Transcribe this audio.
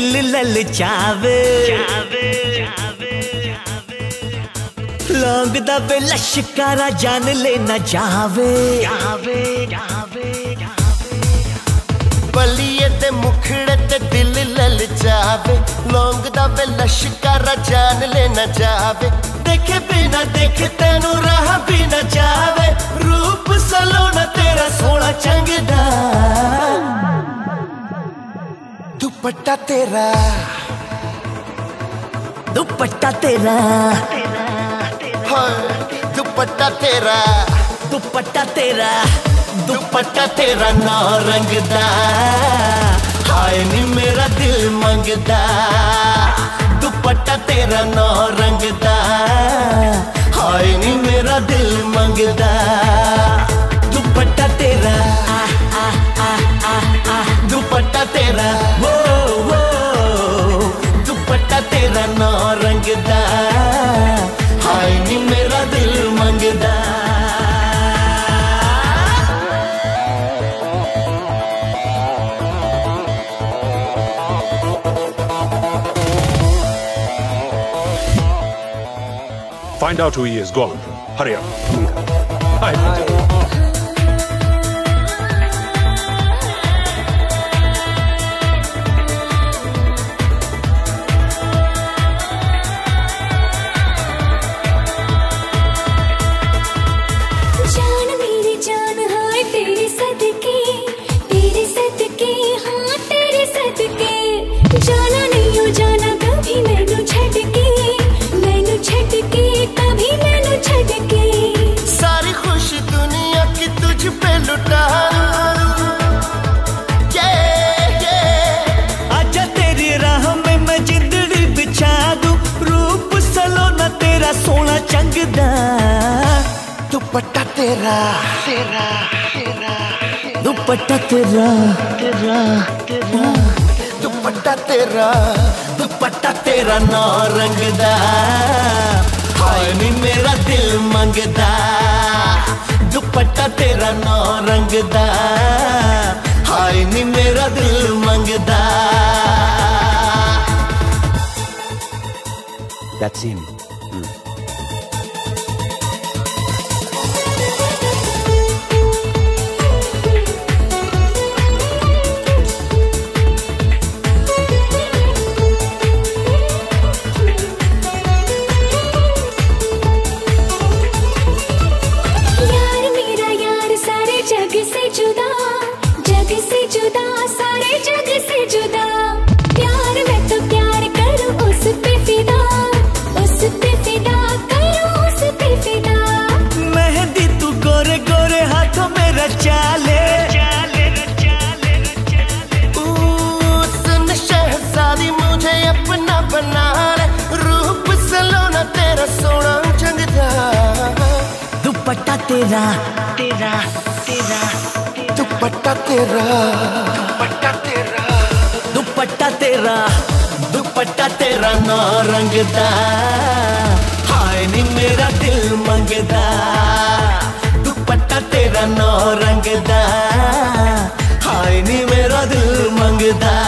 ਲਲਚਾਵੇ ਲੌਂਗ ਦਾ ਵੇ, ਲਸ਼ਕਾਰਾ ਜਾਨ ਲੈ ਨਾ ਜਾਵੇ। ਬਲੀਏ ਤੇ ਮੁਖੜੇ ਤੇ ਦਿਲ ਲਲਚਾਵੇ ਲੌਂਗ ਦਾ ਵੇ, ਲਸ਼ਕਾਰਾ ਜਾਨ ਲੈ ਨਾ ਜਾਵੇ। ਦੇਖੇ ਬਿਨਾ ਦੇਖ ਤੈਨੂੰ ਰਾਹ ਵੀ ਨਾ ਜਾਵੇ। ਰੂਪ ਸਲੋਣਾ ਤੇਰਾ ਸੋਹਣਾ ਚੰਗਦਾ। ਦੁਪੱਟਾ ਤੇਰਾ। ਦੁਪੱਟਾ ਤੇਰਾ। ਹਾਏ ਦੁਪੱਟਾ ਤੇਰਾ। ਦੁਪੱਟਾ ਤੇਰਾ। ਦੁਪੱਟਾ ਤੇਰਾ ਨਾ ਰੰਗਦਾ। ਹਾਏ ਨੀ ਮੇਰਾ ਦਿਲ ਮੰਗਦਾ। ਦੁਪੱਟਾ ਤੇਰਾ ਨਾ ਰੰਗਦਾ। ਹਾਏ ਨੀ ਮੇਰਾ ਦਿਲ ਮੰਗਦਾ। Find out who he is. Go on. Hurry up. Hi. जान ਦੁਪੱਟਾ ਤੇਰਾ ਤੇਰਾ ਤੇਰਾ ਦੁਪੱਟਾ ਤੇਰਾ ਤੇਰਾ ਤੇਰਾ ਦੁਪੱਟਾ ਤੇਰਾ ਦੁਪੱਟਾ ਤੇਰਾ ਨਾ ਰੰਗਦਾ ਹਾਏ ਨੀ ਮੇਰਾ ਦਿਲ ਮੰਗਦਾ ਦੁਪੱਟਾ ਤੇਰਾ ਨਾ ਰੰਗਦਾ ਹਾਏ ਨੀ ਮੇਰਾ ਦਿਲ ਮੰਗਦਾ That's him. ਦੁਪੱਟਾ ਤੇਰਾ ਤੇਰਾ ਤੇਰਾ ਦੁਪੱਟਾ ਤੇਰਾ ਦੁਪੱਟਾ ਤੇਰਾ ਦੁਪੱਟਾ ਤੇਰਾ ਦੁਪੱਟਾ ਤੇਰਾ ਨਾ ਰੰਗਦਾ ਹਾਏ ਨੀ ਮੇਰਾ ਦਿਲ ਮੰਗਦਾ ਦੁਪੱਟਾ ਤੇਰਾ ਨਾ ਰੰਗਦਾ ਹਾਏ ਨੀ ਮੇਰਾ ਦਿਲ ਮੰਗਦਾ